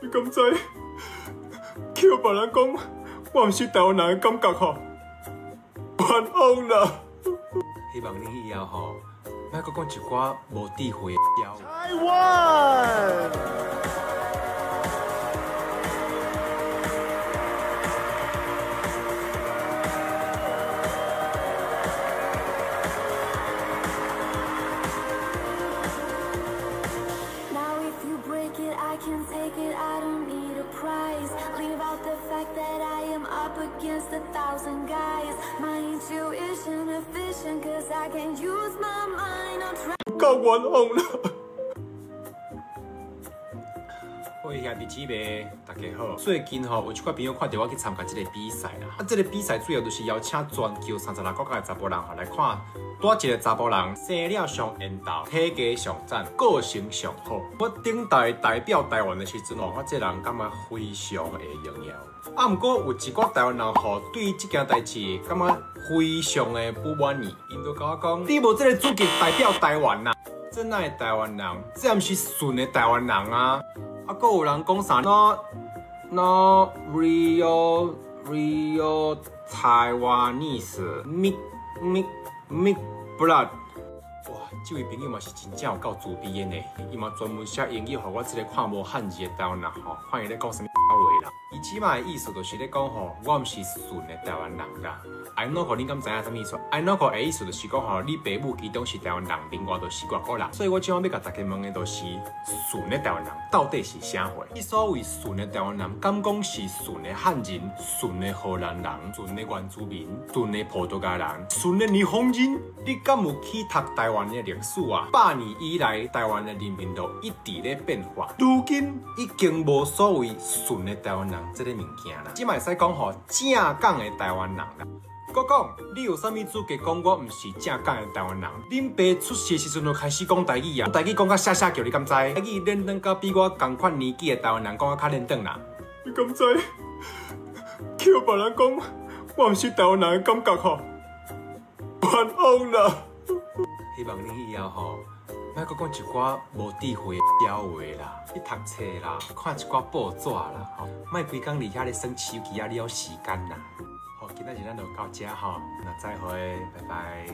你敢知？叫别人讲我毋是台湾人的感觉吼，冤枉啦！希望你以后吼，莫阁讲一寡无智慧的话。台湾。can take it, I don't need a prize Leave out the fact that I am up against a thousand guys. My intuition, efficient, cause I can use my mind. I'm trying Go on, oh no 各位兄弟姊妹，大家好。最近吼有一寡朋友看到我去参加这个比赛啦。啊，这个比赛主要就是邀请全球三十六国家的查甫人吼来看，多一个查甫人生了上缘投，体格上赞，个性上好。我顶代代表台湾的时阵吼，我这人感觉非常的荣耀。啊，不过有一寡台湾人吼对这件代志感觉非常的不满意，因都甲我讲，你无这个资格代表台湾呐、真爱台湾人，这毋是纯的台湾人啊！啊，搁有人讲啥？No No real real Taiwanese mix mix mix blood。哇，这位朋友嘛是真正有够自卑的呢，伊嘛专门写英语，互我即个看无汉字的台湾人吼，看伊咧讲什么话啦。伊即摆的意思就是咧讲吼，我毋是纯的台湾人啦。I know 你敢知影什么意思？I know 的意思就是讲吼，你爸母其中是台湾人，另外就是外国人。所以我今晚要甲大家问的就是，纯的台湾人到底是啥货？你所谓纯的台湾人，敢讲是纯的汉人、纯的荷兰人、纯的原住民、纯的葡萄牙人、纯的日本人？你敢有去读台湾的历史啊？百年以来，台湾的人民都一直咧变化，如今已经无所谓纯的台湾人这个物件啦。即卖使讲吼正港的台湾人啦。我讲，你有啥物资格讲我毋是正港的台湾人？恁爸出世的时阵就开始讲台语啊，台语讲甲写写叫，你敢知？台语练转甲比我同款年纪的台湾人讲啊较练转啦。你敢知？叫别人讲我毋是台湾人的感觉吼，冤枉啦！希望你以后吼，莫搁讲一寡无智慧的话啦，去读册啦，看一寡报纸啦，吼，莫规工伫遐咧耍手机啊，了时间啦。好，今仔日咱就到这吼，那再会，拜拜。